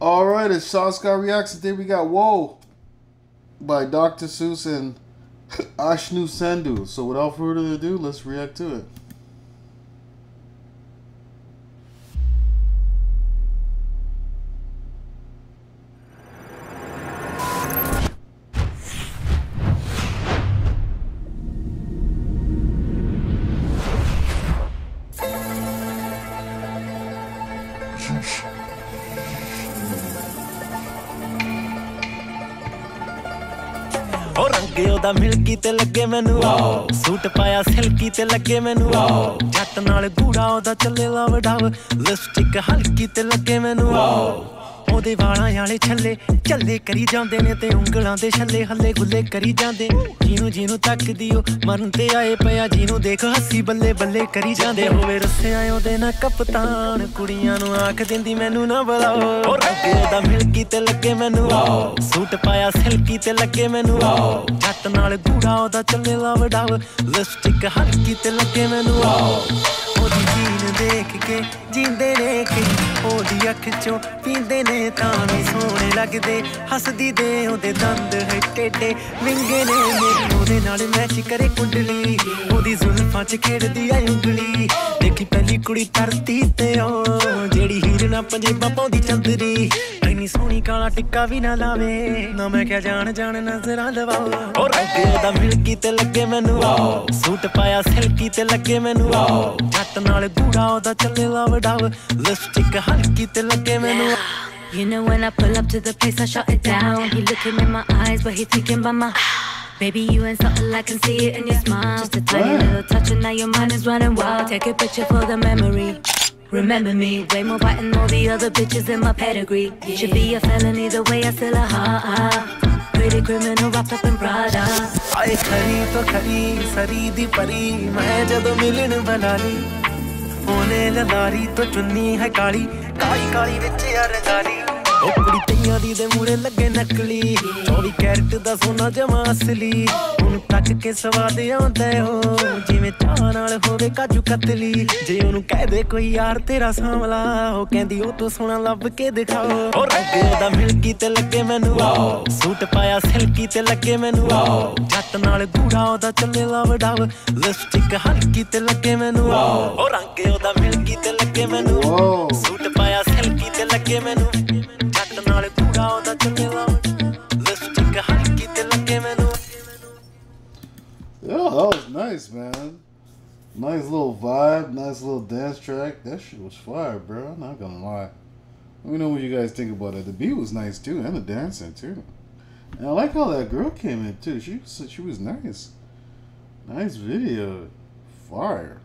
All right, it's Sean Reacts. Today we got Whoa by Dr. Seuss and Ashnu Sandhu. So without further ado, let's react to it. ਉਹ ਰੰਗ ਉਹਦਾ Milky ਤੇ ਲੱਗੇ ਮੈਨੂੰ। Suit ਪਾਇਆ silky ਤੇ ਲੱਗੇ ਮੈਨੂੰ। ਜੱਟ ਨਾਲ ਗੂੜਾ ਉਹਦਾ ਚੱਲੇ ਲਵਡਾਵ ਲਿਪਸਟਿਕ ਹਲਕੀ ਤੇ ਲੱਗੇ ਮੈਨੂੰ। ਉਹਦੇ ਵਾਲਾਂ ਵਾਲੇ ਛੱਲੇ ਚੱਲੇ ਕਰੀ ਜਾਂਦੇ ਨੇ ਤੇ ਉਂਗਲਾਂ ਦੇ ਛੱਲੇ ਹੱਲੇ ਗੁੱਲੇ ਕਰੀ ਜਾਂਦੇ ਜਿਹਨੂੰ ਜਿਹਨੂੰ ਤੱਕਦੀ ਉਹ ਮਰਨ ਤੇ ਆਏ ਪਿਆ ਜਿਹਨੂੰ ਦੇਖ ਹੱਸੀ ਬੱਲੇ ਬੱਲੇ ਕਰੀ ਜਾਂਦੇ ਹੋਵੇ ਰਸਿਆ ਉਹਦੇ ਨਾਲ ਕਪਤਾਨ, ਕੁੜੀਆਂ ਨੂੰ ਆਖ ਦਿੰਦੀ ਮੈਨੂੰ ਨਾ ਬੁਲਾਓ। ਉਹ ਰੰਗ ਉਹਦਾ ਮਿਲਕੀ ਤੇ ਲੱਗੇ ਮੈਨੂੰ ਸੂਟ ਪਾਇਆ, ਸਿਲਕੀ ਤੇ ਲੱਗੇ ਮੈਨੂੰ ਜੱਟ ਨਾਲ ਗੂੜਾ ਉਹਦਾ ਚੱਲੇ ਲਵਡਾਵ ਲਿਪਸਟਿਕ ਹਲਕੀ ਤੇ ਲੱਗੇ ਮੈਨੂੰ ਉਹਦੀ ਕੇ ਜਿੰਦੇ ਨੇ ਕਿ ਉਹਦੀ ਅੱਖ ਚੋਂ ਪੀਂਦੇ ਨੇ ਤਾਂ ਵੀ ਸੋਹਣੇ ਲੱਗਦੇ। ਹੱਸਦੀ ਦੇ ਉਹਦੇ ਦੰਦ ਹੈ ਟੇਡੇ ਵਿੰਗੇ ਨੇ ਮੇਰੀ। ਉਹਦੇ ਨਾਲ ਮੈਚ ਕਰੇ ਕੁੰਡਲੀ। ਜ਼ੁਲਫਾਂ 'ਚ ਖੇਡਦੀ ਆ ਉਂਗਲੀ। ਦੇਖੀ ਪਹਿਲੀ ਕੁੜੀ ਧਰਤੀ ਤੇ ਉਹ ਜਿਹੜੀ ਹੀਰ ਨਾ ਪੰਜੇਬਾਂ ਪਾਉਂਦੀ ਚੰਦਰੀ। ਐਨੀ ਸੋਹਣੀ ਕਾਲਾ ਟਿੱਕਾ ਵੀ ਨਾ ਲਾਵੇ। ਨਾ ਮੈਂ ਕਿਹਾ ਜਾਣ ਜਾਣ ਨਜ਼ਰਾਂ ਲਵਾਓ। ਉਹ ਰੰਗ ਉਹਦਾ ਮਿਲਕੀ ਤੇ ਲੱਗੇ ਮੈਨੂੰ ਸੂਟ ਪਾਇਆ ਸਿਲਕੀ ਤੇ ਲੱਗੇ ਮੈਨੂੰ ਜੱਟ ਨਾਲ ਗੂੜਾ ਉਹਦਾ ਚੱਲੇ ਲਵਡਾਵ ਲਿਪਸਟਿਕ ਹਲਕੀ ਤੇ ਲੱਗੇ ਮੈਨੂੰ You know when I pull up to the place, I shut it down. He looking in my eyes, but he thinking about my. Baby, you ain't something I can see it in your smile. Just a tiny what? little touch and now your mind is running wild. Take a picture for the memory. Remember me, way more bright than all the other bitches in my pedigree. Yeah. Should be a felony the way I still a ha. Pretty criminal wrapped up in Prada. I खरी तो खरी सरी दी परी मैं जब मिलन बना ली ओने ललारी तो चुन्नी है काली काली काली विच यार ਉਹ ਕੁੜੀ ਤਈਆਂ ਦੀ ਦੇ ਮੂਰੇ ਲੱਗੇ ਨਕਲੀ। 24 ਕੈਰਟ ਦਾ ਸੋਨਾ ਜਮਾ ਅਸਲੀ। ਉਹਨੂੰ ਤੱਕ ਕੇ ਸਵਾਦ ਆਉਂਦਾ ਹੋ ਜਿਵੇਂ ਚਾਹ ਨਾਲ ਹੋਵੇ ਕਾਜੂ ਕਤਲੀ। ਜੇ ਉਹਨੂੰ ਕਹਿ ਦੇ ਕੋਈ ਯਾਰ ਤੇਰਾ ਸਾਂਵਲਾ ਉਹ ਕਹਿੰਦੀ ਉਹ ਤੋਂ ਸੋਹਣਾ ਲੱਭ ਕੇ ਦਿਖਾਓ। ਉਹ ਰੰਗ ਉਹਦਾ ਮਿਲਕੀ ਤੇ ਲੱਗੇ ਮੈਨੂੰ ਸੂਟ ਪਾਇਆ ਸਿਲਕੀ ਤੇ ਲੱਗੇ ਮੈਨੂੰ ਜੱਟ ਨਾਲ ਗੂੜਾ ਉਹਦਾ ਚੱਲੇ ਲਵਡਾਵ ਲਿਪਸਟਿਕ ਹਲਕੀ ਤੇ ਲੱਗੇ ਮੈਨੂੰ ਉਹ ਰੰਗ ਉਹਦਾ ਮਿਲਕੀ ਤੇ ਲੱਗੇ ਮੈਨੂੰ. ਸੂਟ ਪਾਇਆ ਸਿਲਕੀ ਤੇ ਲੱਗੇ ਮੈਨੂੰ ਗੂੜਾ ਉਹਦਾ ਚੱਲੇ ਲਵ ਲਿਪਸਟਿਕ ਹਲਕੀ ਤੇ ਲੱਗੇ ਮੈਨੂੰ Yo, that was nice, man. Nice little vibe, nice little dance track. That shit was fire, bro. I'm not gonna lie. Let me know what you guys think about it. The beat was nice too, and the dancing too. And I like how that girl came in too. She was she was nice. Nice video, fire.